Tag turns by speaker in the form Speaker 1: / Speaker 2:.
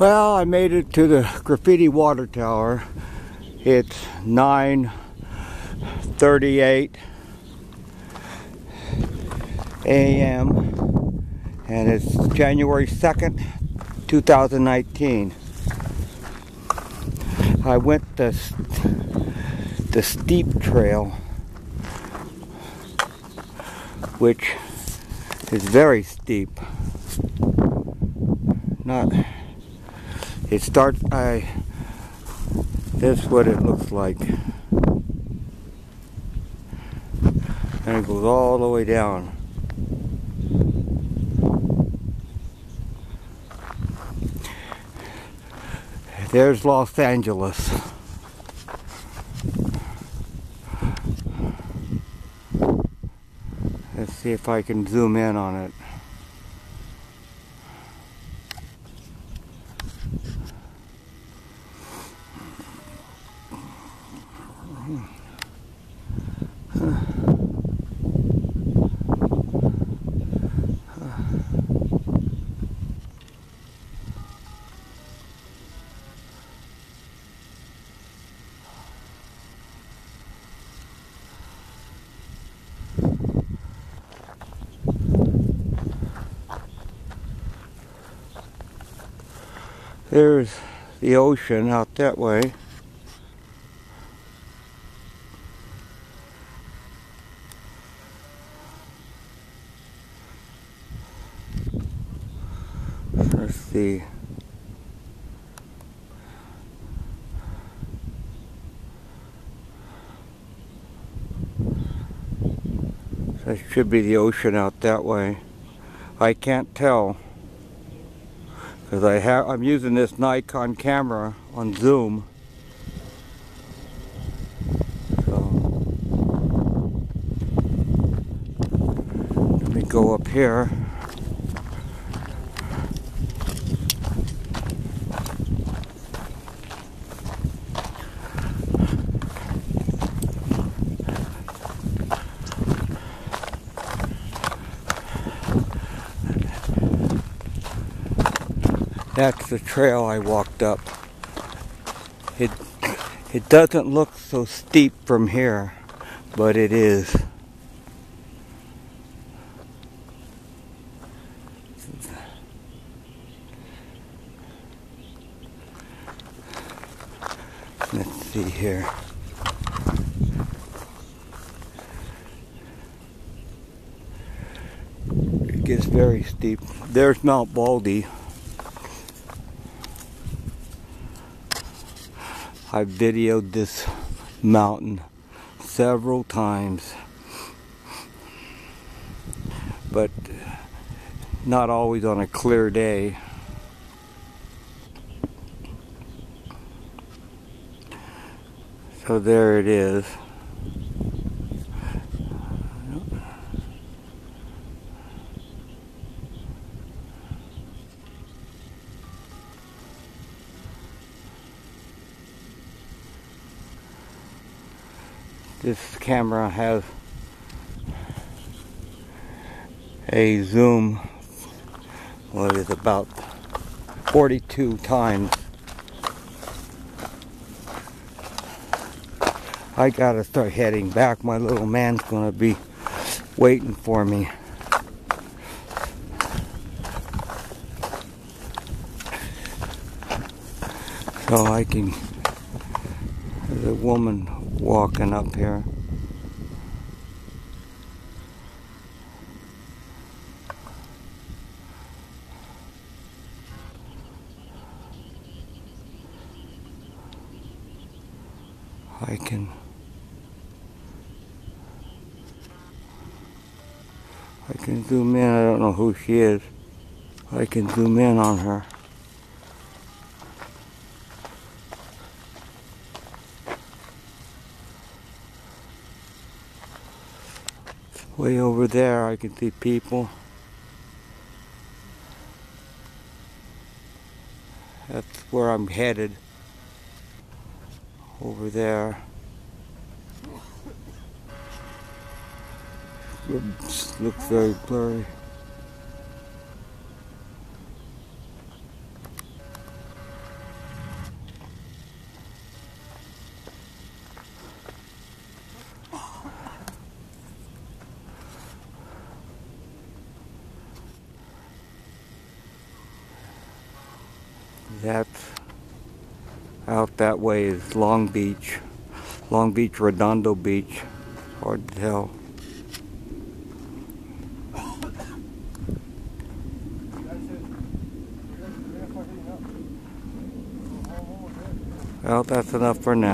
Speaker 1: Well, I made it to the graffiti water tower. It's 9:38 a.m. and it's January 2nd, 2019. I went the the steep trail which is very steep. Not it starts I this is what it looks like. And it goes all the way down. There's Los Angeles. Let's see if I can zoom in on it. There's the ocean out that way. Let's see. That should be the ocean out that way. I can't tell because I have I'm using this Nikon camera on zoom. So let me go up here That's the trail I walked up. It it doesn't look so steep from here, but it is. Let's see here. It gets very steep. There's Mount Baldy. I videoed this mountain several times, but not always on a clear day. So there it is. This camera has a zoom what is about 42 times. I gotta start heading back. My little man's gonna be waiting for me. So I can a woman walking up here. I can I can zoom in. I don't know who she is. I can zoom in on her. Way over there I can see people. That's where I'm headed. Over there. Looks very blurry. That's out that way is Long Beach. Long Beach, Redondo Beach. Hard to tell. Well, that's enough for now.